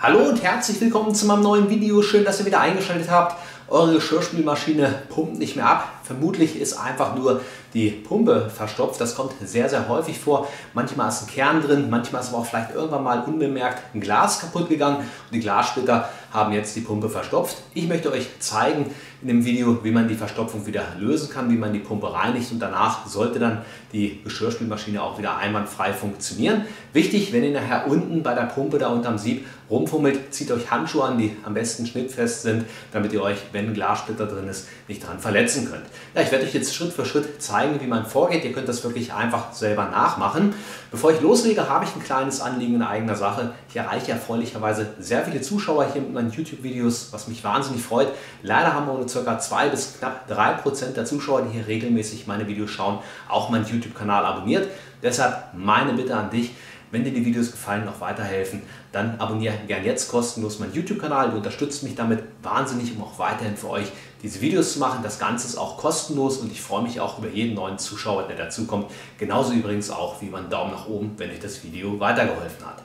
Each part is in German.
Hallo und herzlich willkommen zu meinem neuen Video. Schön, dass ihr wieder eingeschaltet habt. Eure Geschirrspülmaschine pumpt nicht mehr ab. Vermutlich ist einfach nur die Pumpe verstopft. Das kommt sehr, sehr häufig vor. Manchmal ist ein Kern drin, manchmal ist aber auch vielleicht irgendwann mal unbemerkt ein Glas kaputt gegangen und die Glassplitter haben jetzt die Pumpe verstopft. Ich möchte euch zeigen in dem Video, wie man die Verstopfung wieder lösen kann, wie man die Pumpe reinigt und danach sollte dann die Geschirrspülmaschine auch wieder einwandfrei funktionieren. Wichtig, wenn ihr nachher unten bei der Pumpe da unterm Sieb rumfummelt, zieht euch Handschuhe an, die am besten schnittfest sind, damit ihr euch, wenn ein Glassplitter drin ist, nicht dran verletzen könnt. Ja, ich werde euch jetzt Schritt für Schritt zeigen, wie man vorgeht. Ihr könnt das wirklich einfach selber nachmachen. Bevor ich loslege, habe ich ein kleines Anliegen in eigener Sache. Ich erreiche erfreulicherweise sehr viele Zuschauer hier mit meinen YouTube-Videos, was mich wahnsinnig freut. Leider haben wir nur ca. 2 bis knapp 3 Prozent der Zuschauer, die hier regelmäßig meine Videos schauen, auch meinen YouTube-Kanal abonniert. Deshalb meine Bitte an dich, wenn dir die Videos gefallen und auch weiterhelfen, dann abonniere gern jetzt kostenlos meinen YouTube-Kanal. Du unterstützt mich damit wahnsinnig, um auch weiterhin für euch diese Videos zu machen. Das Ganze ist auch kostenlos und ich freue mich auch über jeden neuen Zuschauer, der dazukommt. Genauso übrigens auch wie über einen Daumen nach oben, wenn euch das Video weitergeholfen hat.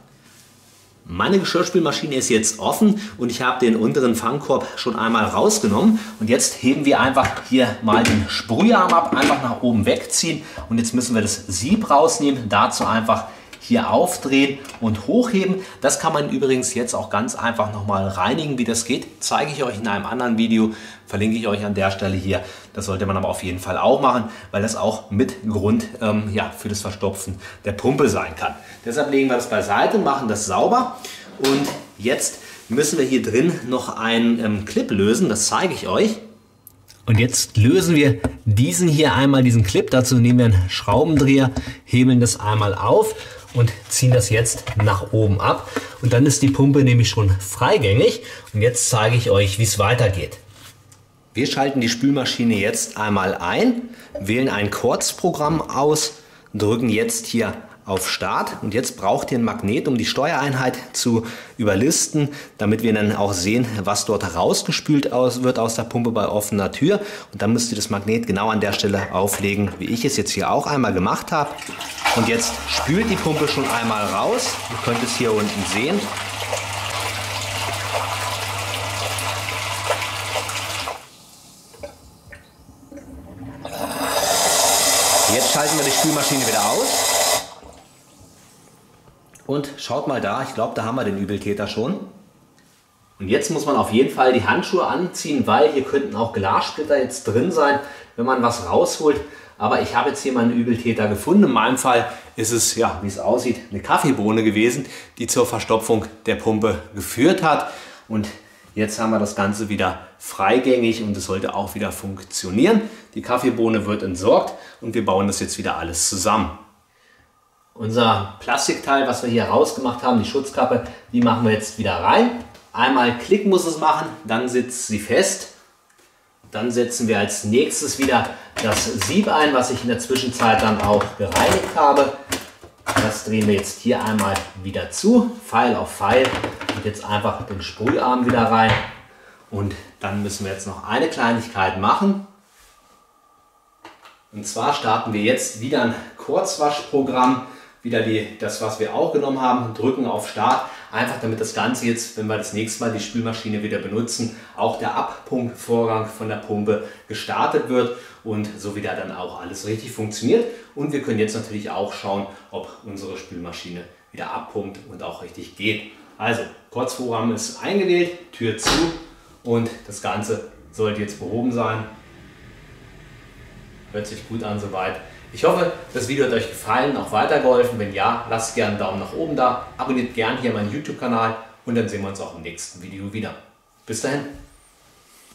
Meine Geschirrspülmaschine ist jetzt offen und ich habe den unteren Fangkorb schon einmal rausgenommen. Und jetzt heben wir einfach hier mal den Sprüharm ab, einfach nach oben wegziehen. Und jetzt müssen wir das Sieb rausnehmen. Dazu einfach hier aufdrehen und hochheben. Das kann man übrigens jetzt auch ganz einfach nochmal reinigen, wie das geht. Zeige ich euch in einem anderen Video, verlinke ich euch an der Stelle hier. Das sollte man aber auf jeden Fall auch machen, weil das auch mit Grund ähm, ja, für das Verstopfen der Pumpe sein kann. Deshalb legen wir das beiseite, machen das sauber und jetzt müssen wir hier drin noch einen ähm, Clip lösen, das zeige ich euch. Und jetzt lösen wir diesen hier einmal, diesen Clip. Dazu nehmen wir einen Schraubendreher, hebeln das einmal auf und ziehen das jetzt nach oben ab. Und dann ist die Pumpe nämlich schon freigängig. Und jetzt zeige ich euch, wie es weitergeht. Wir schalten die Spülmaschine jetzt einmal ein, wählen ein Kurzprogramm aus, drücken jetzt hier auf Start und jetzt braucht ihr ein Magnet, um die Steuereinheit zu überlisten, damit wir dann auch sehen, was dort rausgespült wird aus der Pumpe bei offener Tür. Und dann müsst ihr das Magnet genau an der Stelle auflegen, wie ich es jetzt hier auch einmal gemacht habe. Und jetzt spült die Pumpe schon einmal raus. Ihr könnt es hier unten sehen. Jetzt schalten wir die Spülmaschine wieder aus. Und schaut mal da, ich glaube, da haben wir den Übeltäter schon. Und jetzt muss man auf jeden Fall die Handschuhe anziehen, weil hier könnten auch Glassplitter jetzt drin sein, wenn man was rausholt. Aber ich habe jetzt hier mal einen Übeltäter gefunden. In meinem Fall ist es, ja, wie es aussieht, eine Kaffeebohne gewesen, die zur Verstopfung der Pumpe geführt hat. Und jetzt haben wir das Ganze wieder freigängig und es sollte auch wieder funktionieren. Die Kaffeebohne wird entsorgt und wir bauen das jetzt wieder alles zusammen. Unser Plastikteil, was wir hier rausgemacht haben, die Schutzkappe, die machen wir jetzt wieder rein. Einmal Klick muss es machen, dann sitzt sie fest. Dann setzen wir als nächstes wieder das Sieb ein, was ich in der Zwischenzeit dann auch gereinigt habe. Das drehen wir jetzt hier einmal wieder zu, Pfeil auf Pfeil und jetzt einfach den Sprüharm wieder rein. Und dann müssen wir jetzt noch eine Kleinigkeit machen. Und zwar starten wir jetzt wieder ein Kurzwaschprogramm wieder die, das, was wir auch genommen haben, drücken auf Start, einfach damit das Ganze jetzt, wenn wir das nächste Mal die Spülmaschine wieder benutzen, auch der Abpumpvorgang von der Pumpe gestartet wird und so wieder dann auch alles richtig funktioniert. Und wir können jetzt natürlich auch schauen, ob unsere Spülmaschine wieder abpumpt und auch richtig geht. Also, Kurzvorrahmen ist eingewählt, Tür zu und das Ganze sollte jetzt behoben sein. Hört sich gut an soweit. Ich hoffe, das Video hat euch gefallen, auch weitergeholfen. Wenn ja, lasst gerne einen Daumen nach oben da, abonniert gerne hier meinen YouTube-Kanal und dann sehen wir uns auch im nächsten Video wieder. Bis dahin.